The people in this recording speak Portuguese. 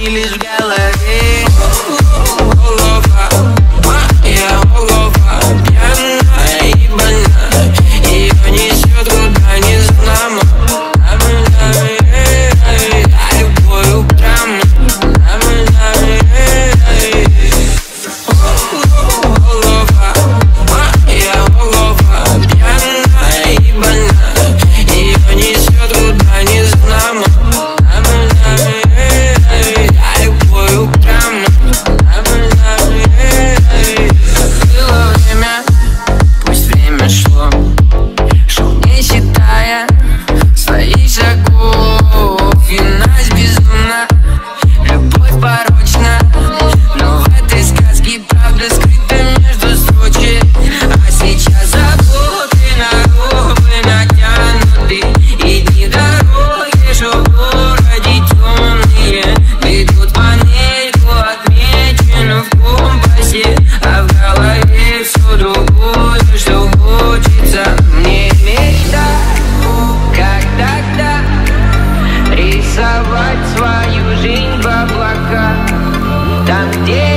Eles galera Yeah.